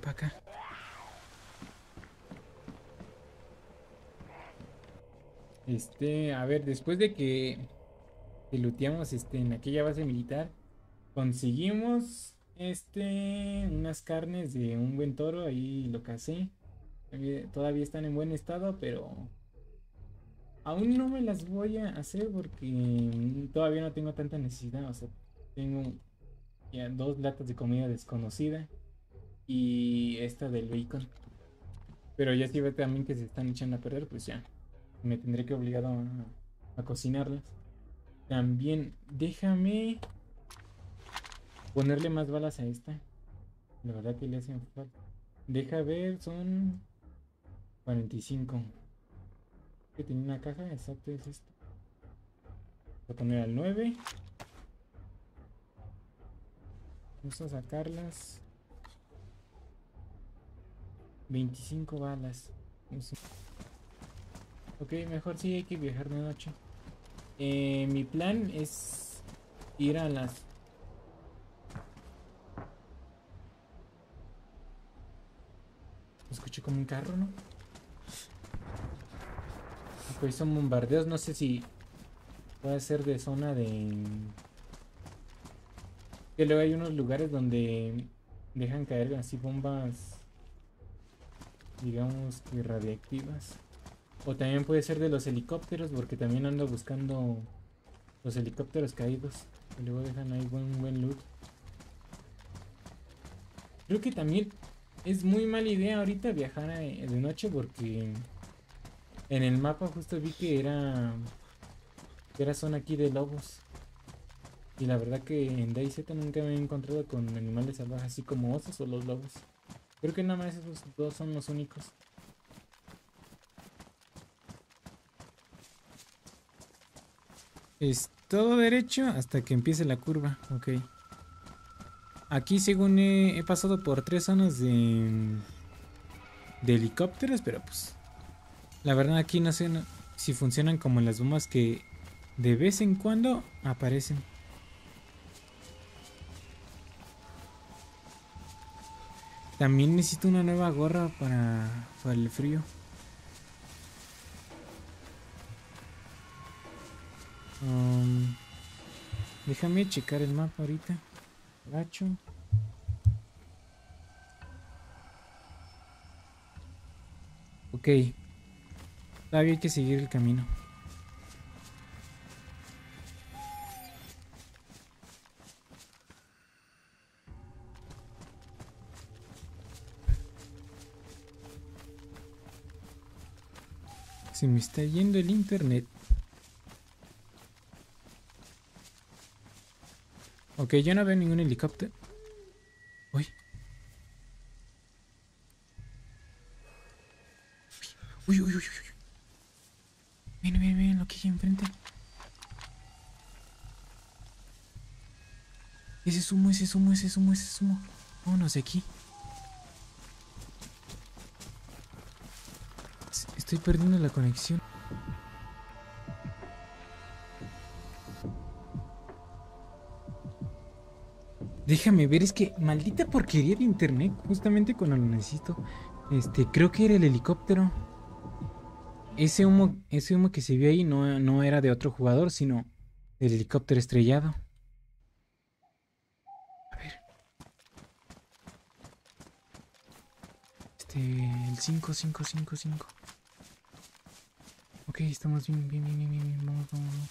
para acá. Este, a ver, después de que, que este, en aquella base militar, conseguimos este, unas carnes de un buen toro, ahí lo casé. Todavía están en buen estado, pero aún no me las voy a hacer porque todavía no tengo tanta necesidad. O sea, tengo ya dos latas de comida desconocida y esta del bacon. Pero ya si ve también que se están echando a perder, pues ya me tendré que obligado a, cocinarlas. También déjame ponerle más balas a esta. La verdad que le hacen falta. Deja ver, son 45. Que tiene una caja, exacto es esto. Voy a poner al 9. Vamos a sacarlas. 25 balas. Ok, mejor sí hay que viajar de noche. Eh, mi plan es ir a las... Escuché como un carro, ¿no? Pues son bombardeos, no sé si puede ser de zona de... Que luego hay unos lugares donde dejan caer así bombas, digamos que radiactivas. O también puede ser de los helicópteros, porque también ando buscando los helicópteros caídos. Y luego dejan ahí buen, buen loot. Creo que también es muy mala idea ahorita viajar de noche porque en el mapa justo vi que era que era zona aquí de lobos. Y la verdad que en DayZ nunca me he encontrado con animales salvajes así como osos o los lobos. Creo que nada más esos dos son los únicos. Es todo derecho hasta que empiece la curva. Ok. Aquí según he, pasado por tres zonas de, de helicópteros, pero pues... La verdad aquí no sé si funcionan como las bombas que de vez en cuando aparecen. También necesito una nueva gorra para, para el frío. Um, déjame checar el mapa ahorita. Gacho. Ok. Todavía hay que seguir el camino. Me está yendo el internet. Ok, yo no veo ningún helicóptero. Uy. Uy, uy, uy, uy. Miren, miren, miren lo que hay enfrente. Ese sumo, ese sumo, ese sumo, ese sumo. Vámonos de aquí. Estoy perdiendo la conexión. Déjame ver, es que maldita porquería de internet, justamente cuando lo necesito. Este, creo que era el helicóptero. Ese humo, ese humo que se vio ahí no, no era de otro jugador, sino del helicóptero estrellado. A ver. Este, el 5555. Ok, estamos bien, bien, bien, bien, bien. Vamos, vamos, vamos.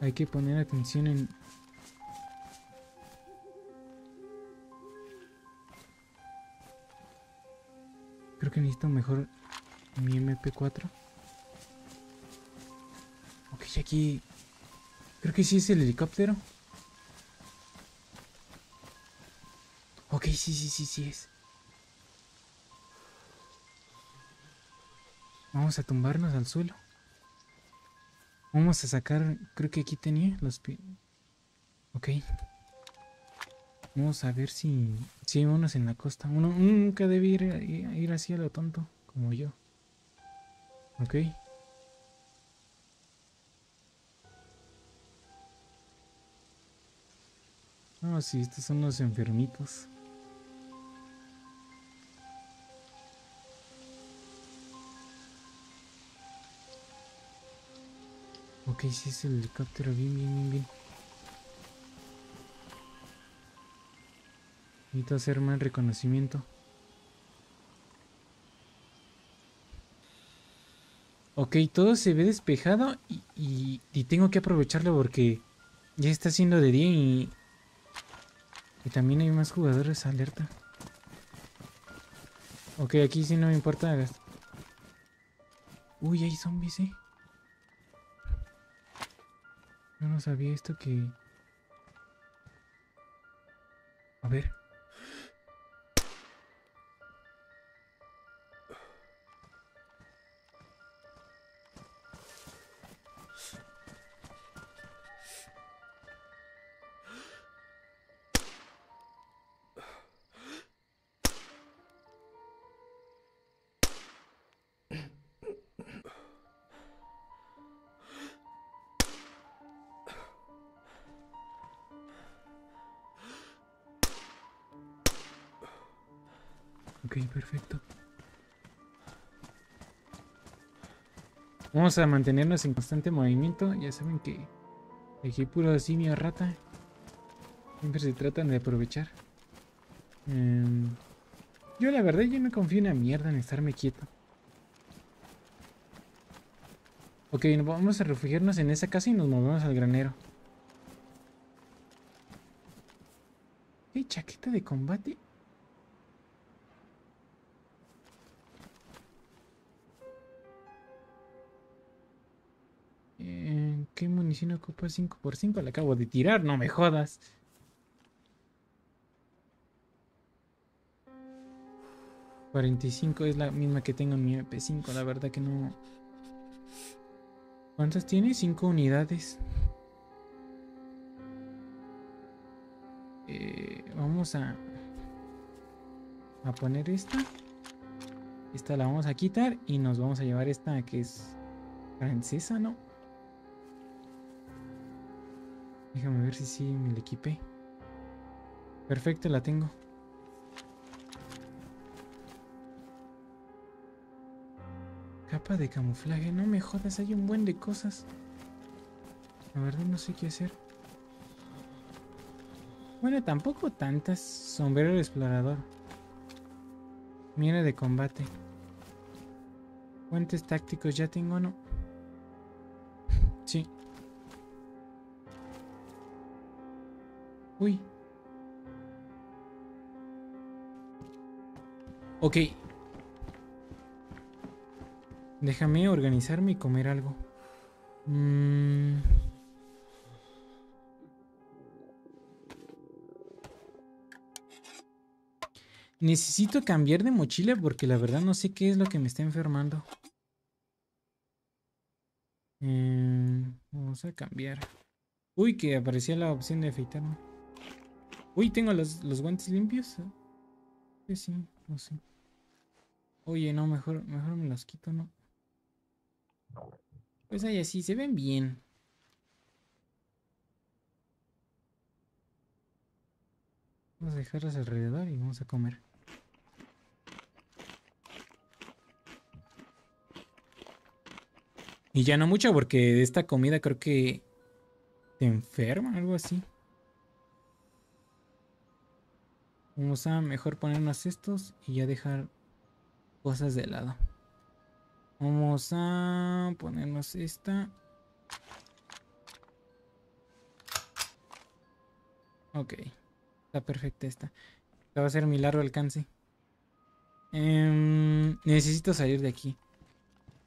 Hay que poner atención en... Creo que necesito mejor mi MP4. Ok, aquí... Creo que sí es el helicóptero. sí, sí, sí, sí es. Vamos a tumbarnos al suelo. Vamos a sacar... Creo que aquí tenía los... Pi ok. Vamos a ver si... Si hay unos en la costa. Uno, nunca debe ir, ir así a lo tonto. Como yo. Ok. No, oh, sí, estos son los enfermitos. Ok, sí es el helicóptero, bien, bien, bien, bien. Necesito hacer más reconocimiento. Ok, todo se ve despejado y, tengo que aprovecharlo porque ya está siendo de día y, y también hay más jugadores alerta. Ok, aquí sí no me importa. Uy, hay zombies, eh. Yo no sabía esto que... A ver. Ok, perfecto. Vamos a mantenernos en constante movimiento. Ya saben que aquí puro simio rata. Siempre se tratan de aprovechar. Em, yo la verdad yo no confío en la mierda en estarme quieto. Ok, vamos a refugiarnos en esa casa y nos movemos al granero. ¿Qué chaqueta de combate? ¿Qué munición ocupa 5x5? La acabo de tirar, no me jodas. ¿45 es la misma que tengo en mi MP5? La verdad que no... ¿Cuántas tiene? 5 unidades. Eh, vamos a... A poner esta. Esta la vamos a quitar y nos vamos a llevar esta que es francesa, ¿no? Déjame ver si sí me la equipé. Perfecto, la tengo. Capa de camuflaje, no me jodas, hay un buen de cosas. La verdad no sé qué hacer. Bueno, tampoco tantas. Sombrero explorador. Mira de combate. Puentes tácticos ya tengo, ¿no? Uy. Ok. Déjame organizarme y comer algo. Mm. Necesito cambiar de mochila porque la verdad no sé qué es lo que me está enfermando. Em, vamos a cambiar. Uy, que aparecía la opción de afeitarme. Uy, tengo los, guantes limpios. Sí, sí, no sé. Oye, no, mejor, mejor me los quito, ¿no? Pues ahí así, se ven bien. Vamos a dejarlos alrededor y vamos a comer. Y ya no mucho porque de esta comida creo que te enferma, algo así. Vamos a mejor ponernos estos y ya dejar cosas de lado. Vamos a ponernos esta. Ok. Está perfecta esta. Esta va a ser mi largo alcance. Em, necesito salir de aquí.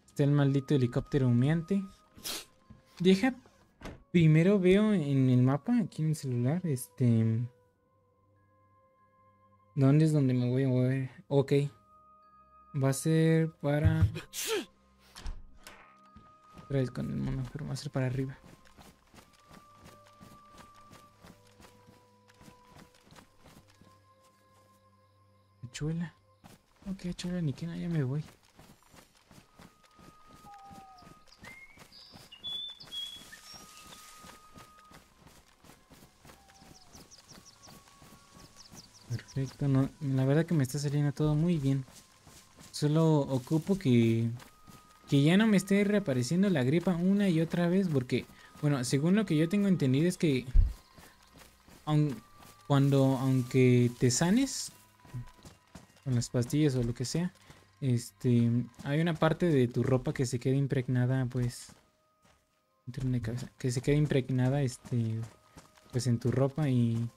Está el maldito helicóptero humeante. Deja. Primero veo en el mapa, aquí en el celular, este... ¿Dónde es donde me voy a mover? Ok. Va a ser para... Otra vez con el mono, pero va a ser para arriba. Chuela. Ok, chuela, ni que ya me voy. Perfecto, no, la verdad que me está saliendo todo muy bien. Solo ocupo que, que ya no me esté reapareciendo la gripa una y otra vez porque, bueno, según lo que yo tengo entendido es que cuando, aunque te sanes con las pastillas o lo que sea, este, hay una parte de tu ropa que se queda impregnada, pues, que se queda impregnada, este, pues en tu ropa y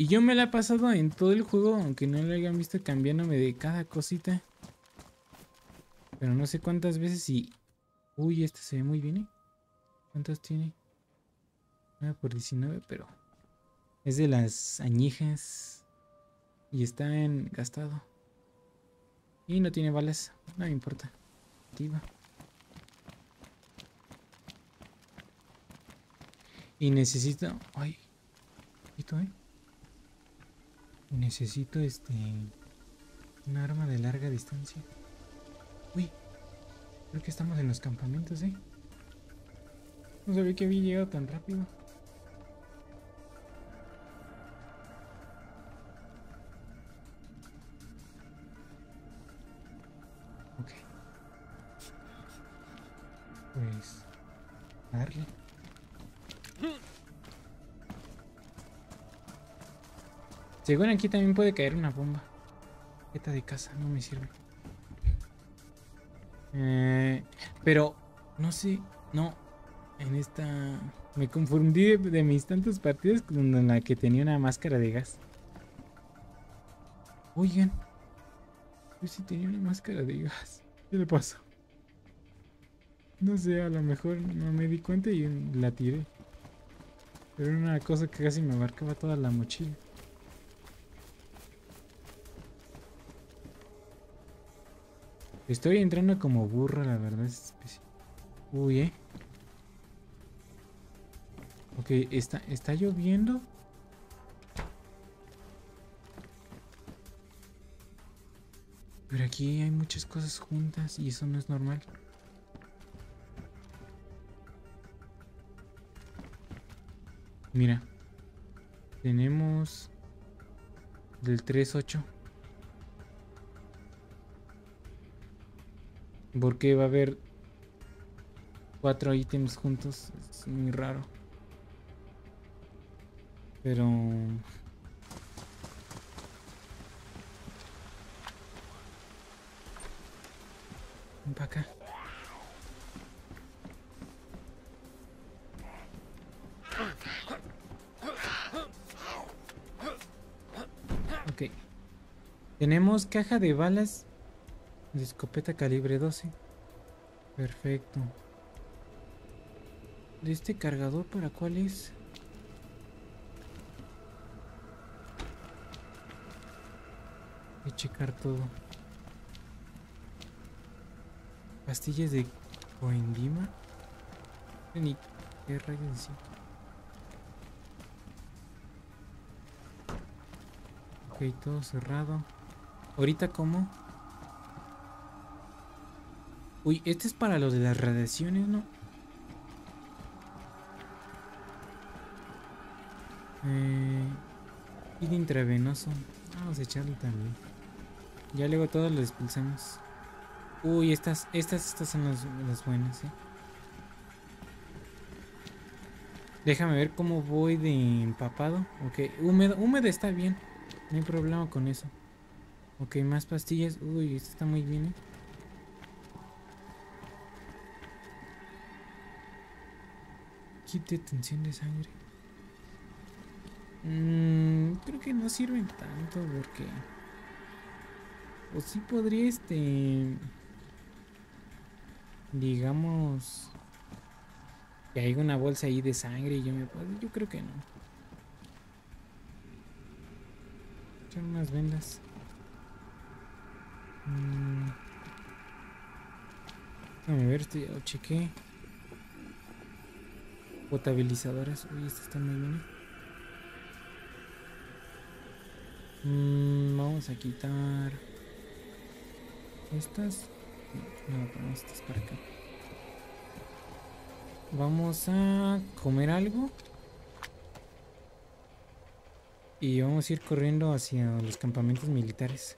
y yo me la he pasado en todo el juego, aunque no lo hayan visto cambiándome de cada cosita. Pero no sé cuántas veces y... Uy, este se ve muy bien, ¿eh? ¿Cuántos tiene? 9 por 19, pero... Es de las añijas. Y está en gastado. Y no tiene balas. No me importa. Activa. Y necesito... Ay. ¿Esto, eh? Necesito este... Un arma de larga distancia. Uy. Creo que estamos en los campamentos, ¿eh? No sabía que había llegado tan rápido. Ok. Pues... Darle. Según aquí también puede caer una bomba. Esta de casa no me sirve. Eh, pero, no sé, no. En esta... Me confundí de, mis tantos partidos en la que tenía una máscara de gas. Oigan. Yo sí tenía una máscara de gas. ¿Qué le pasó? No sé, a lo mejor no me di cuenta y la tiré. Pero era una cosa que casi me abarcaba toda la mochila. Estoy entrando como burro, la verdad Uy, eh. Ok, está, está lloviendo. Pero aquí hay muchas cosas juntas y eso no es normal. Mira. Tenemos del 3-8. Porque va a haber cuatro ítems juntos. Es muy raro. Pero... Para acá. Ok. Tenemos caja de balas escopeta calibre 12. Perfecto. ¿De este cargador para cuál es? Voy a checar todo. Pastillas de coendima. ¿Qué rayos decir? Ok, todo cerrado. Ahorita como Uy, este es para lo de las radiaciones, ¿no? Eh, y de intravenoso. Vamos a echarle también. Ya luego todos lo expulsamos. Uy, estas, estas, estas son las, las buenas, ¿eh? Déjame ver cómo voy de empapado. Ok, húmedo, húmedo está bien. No hay problema con eso. Ok, más pastillas. Uy, esto está muy bien, ¿eh? Kit de tensión de sangre. Mm, creo que no sirven tanto porque... O sí podría este... Digamos... Que hay una bolsa ahí de sangre y yo me puedo... Yo creo que no. Echar unas vendas. Mm. Déjame ver, este ya lo chequé. Potabilizadoras. Uy, estas están muy bien. Mm, vamos a quitar estas. No, ponemos estas para acá. Vamos a comer algo. Y vamos a ir corriendo hacia los campamentos militares.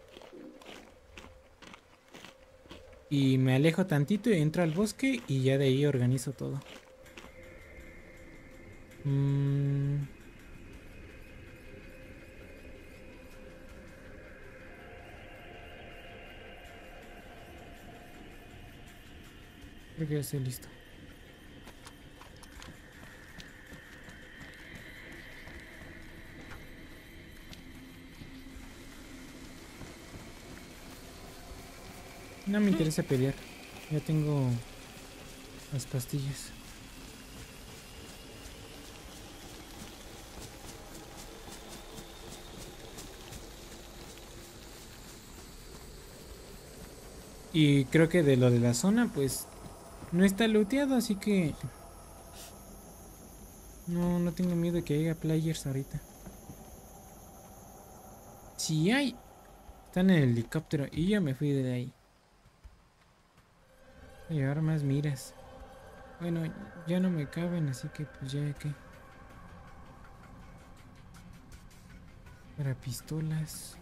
Y me alejo tantito y entro al bosque y ya de ahí organizo todo. Mm. Creo que ya estoy listo. No me interesa pelear. Ya tengo las pastillas. Y creo que de lo de la zona, pues no está looteado, así que no, no tengo miedo de que haya players ahorita. Si hay, están en el helicóptero y yo me fui de ahí. Voy a llevar más miras. Bueno, ya no me caben, así que pues ya que... Para pistolas.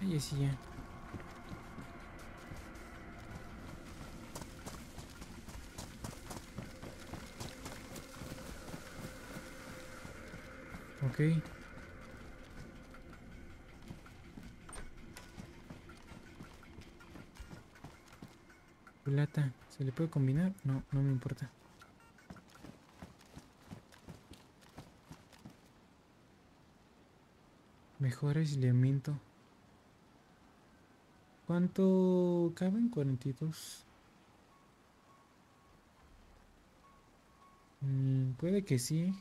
Ahí sí ya. Plata. ¿Se le puede combinar? No, no me importa. Mejor aislamiento. ¿Cuánto caben? 42. Mm, puede que sí.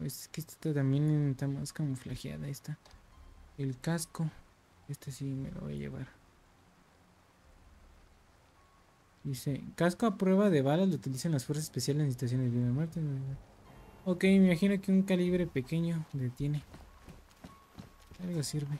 Pues es que esta también está más camuflajeada esta. El casco. Este sí me lo voy a llevar. Dice, casco a prueba de balas lo utilizan las fuerzas especiales en situaciones de muerte. Ok, me imagino que un calibre pequeño detiene. Algo sirve.